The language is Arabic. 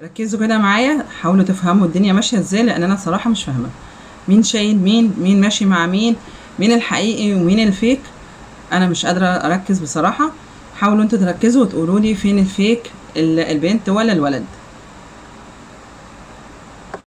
ركزوا كده معايا حاولوا تفهموا الدنيا ماشية إزاي لأن أنا صراحة مش فاهمة. مين شايل مين؟ مين ماشي مع مين؟ مين الحقيقي ومين الفيك؟ أنا مش قادرة أركز بصراحة. حاولوا أنتوا تركزوا وتقولوا لي فين الفيك البنت ولا الولد.